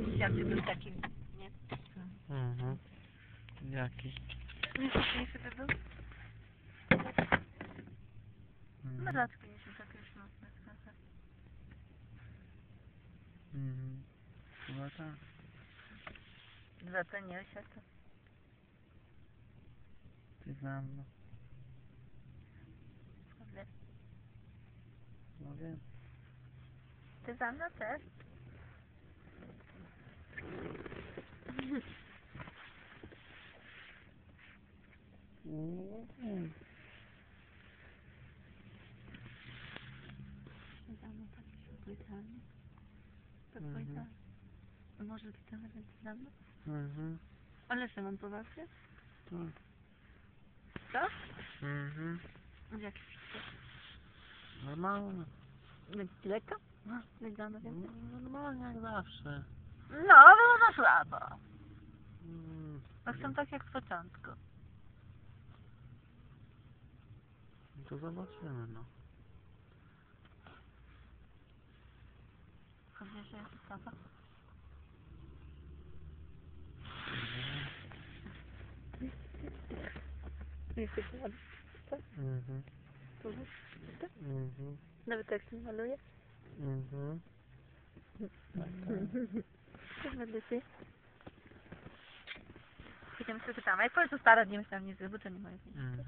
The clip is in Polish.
jakiś jakby był taki, nie? Mhm. Jaki? Najfajniejszy by był? No Mhm. rzadko nie się takie już mocne. Mhm. Chyba tak. Nie się to. Ty za mną. Kurde. No wiem. Ty za mną też? Za mną tak płytami. Tak Mhm. płytami. Może ty tam mną? Mhm. Ale się mam poważnie? Tak. Co? Mhm. Jak Normalnie. Będzie lekko? No, wygląda więcej. Normalnie jak zawsze. No, za słabo. Mm. No chcę tak jak w początku. No To zobaczymy, no. Chodzi się jak tata. Nie się ładnie. Mhm. Mhm. Nawet tak się maluje. Mhm. Co będę się? Idziemy sobie tam. A jak powiedz, że stara nie myślałam nic, bo to nie moje. Mhm.